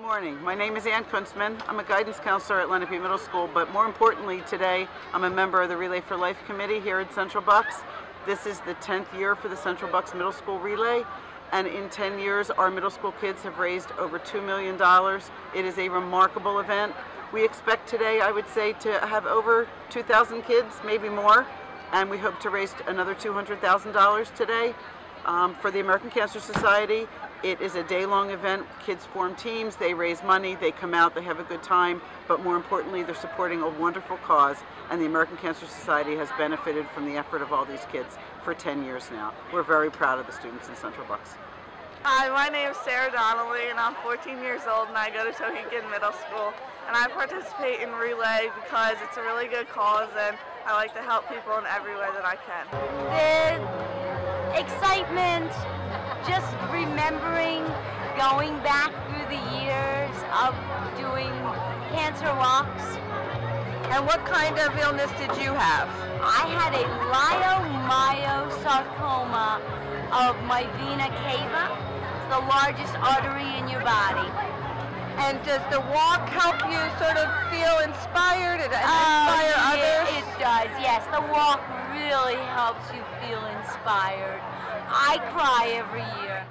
Good morning. My name is Ann Kunstman. I'm a guidance counselor at Lenape Middle School, but more importantly today, I'm a member of the Relay for Life Committee here at Central Bucks. This is the 10th year for the Central Bucks Middle School Relay, and in 10 years, our middle school kids have raised over $2 million. It is a remarkable event. We expect today, I would say, to have over 2,000 kids, maybe more, and we hope to raise another $200,000 today. Um, for the American Cancer Society, it is a day-long event. Kids form teams, they raise money, they come out, they have a good time, but more importantly, they're supporting a wonderful cause, and the American Cancer Society has benefited from the effort of all these kids for 10 years now. We're very proud of the students in Central Bucks. Hi, my name is Sarah Donnelly, and I'm 14 years old, and I go to Tohickon Middle School. And I participate in Relay because it's a really good cause, and I like to help people in every way that I can. The excitement, just remembering going back through the years of doing cancer walks. And what kind of illness did you have? I had a leiomyosarcoma of my vena cava. It's the largest artery in your body. And does the walk help you sort of feel inspired and inspire yes. The walk really helps you feel inspired. I cry every year.